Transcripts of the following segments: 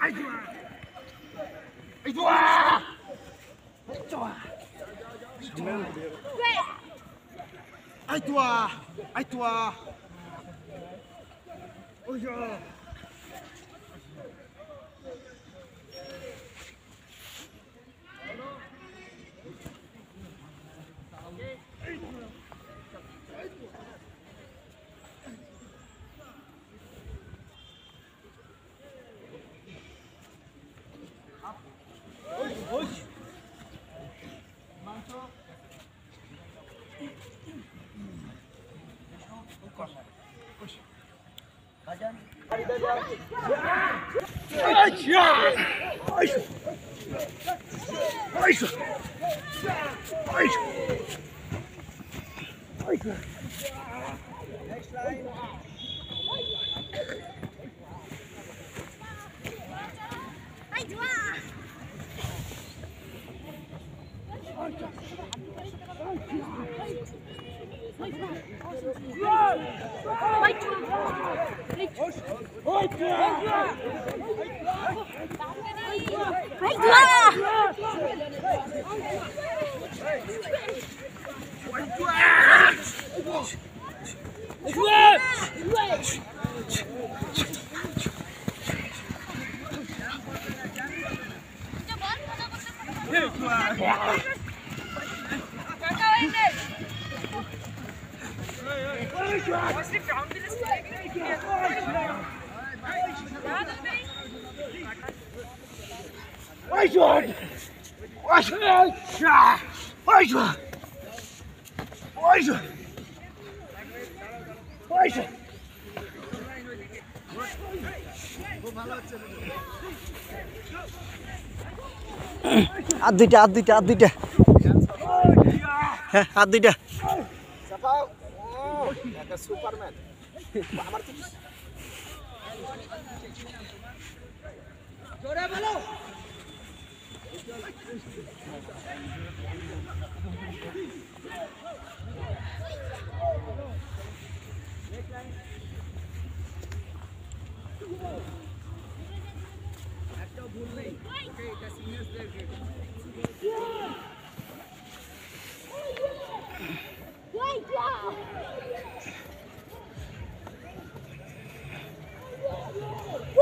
Aïe toi Aïe toi Aïe toi Aïe toi Aïe toi Aïe Ai, ai, ai, ai. Yeah. আর দুইটা আর দুইটা আর দুইটা। হ্যাঁ আর দুইটা। هذا سوبرمان ما عمرتيش جورا بلو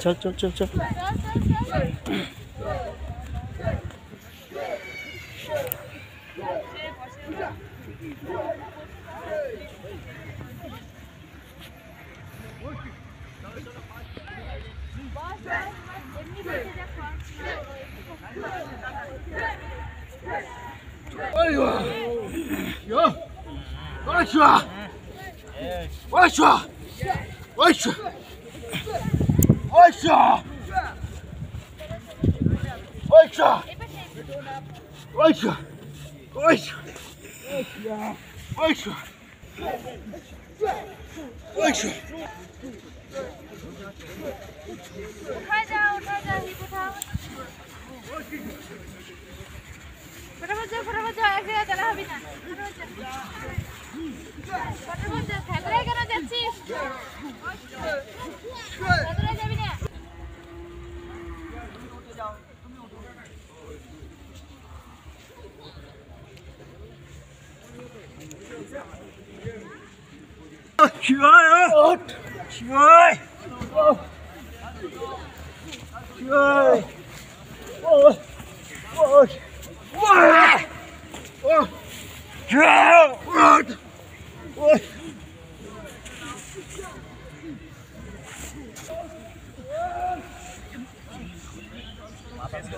Çal çal çal çal. Joshua! Joshua! Joshua! Joshua! Joshua! Joshua! Joshua! Joshua! Joshua! Para fazer, para fazer, é verdade, é rabina. Para fazer. Shivaya! Shivaya! Shivaya! Shivaya! Shivaya! Shivaya! Shivaya! Shivaya! এই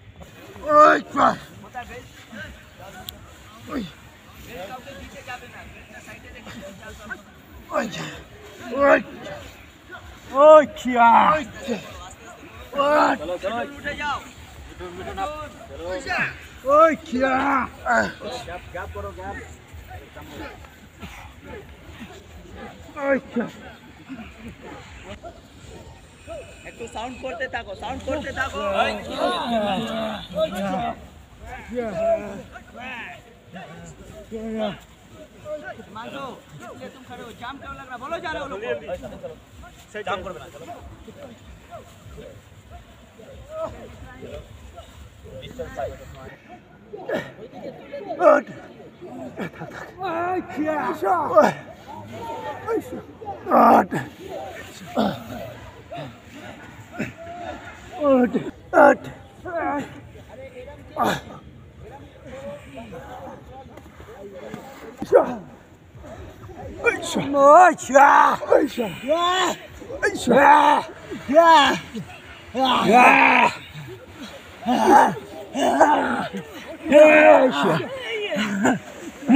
ওই পা কোথায় belt ওই বেল্ট কাউকে দিতে যাবে না বেল্টটা সাইডে রেখে ওই ওই ওই খিয়া ওই চলো চলো উঠে যাও ওই খিয়া গ্যাপ গ্যাপ করো গ্যাপ ওই খিয়া একটু সাউন্ড করতে থাকো সাউন্ড করতে থাকো मांगो इसलिए तुम खड़े हो जाम क्यों लग रहा बोलो जा रहे हो लोग जाम करबे ना चलो ওই খিয়া ওই ওই ওট ওট